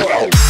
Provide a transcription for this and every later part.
Wow.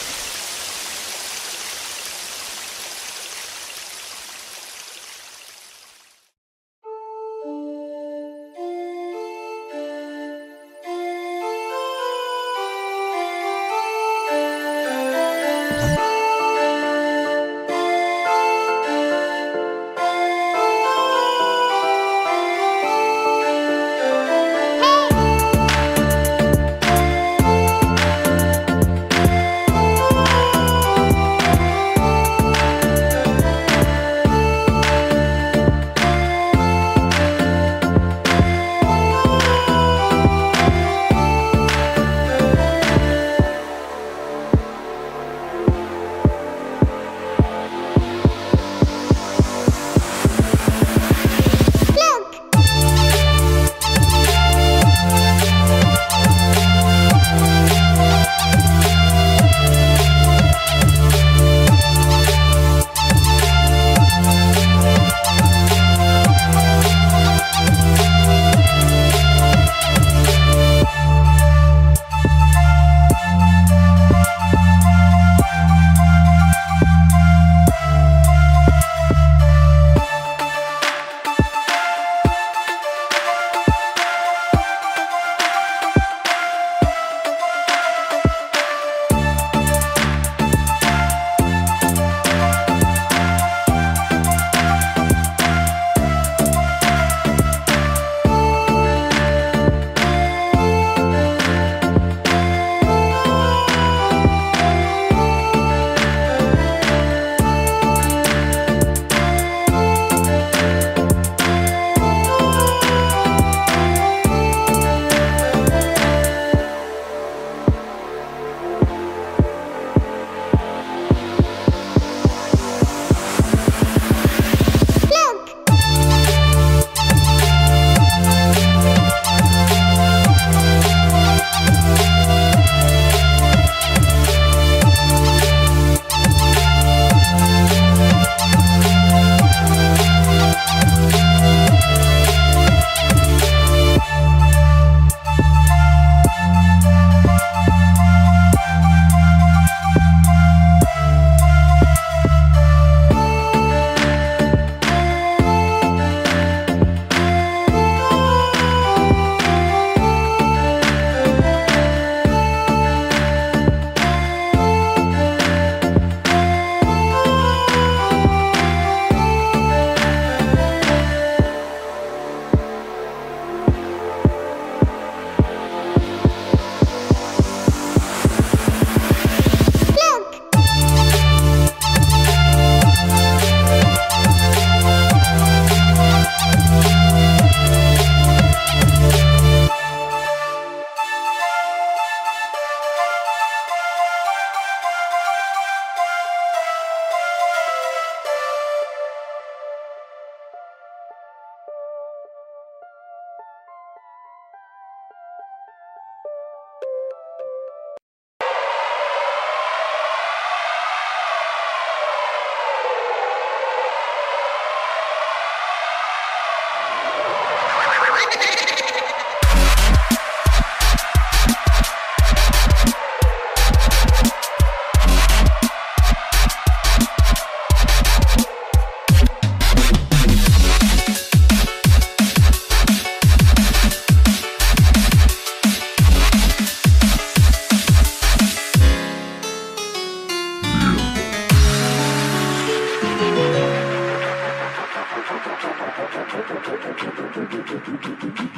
Thank you.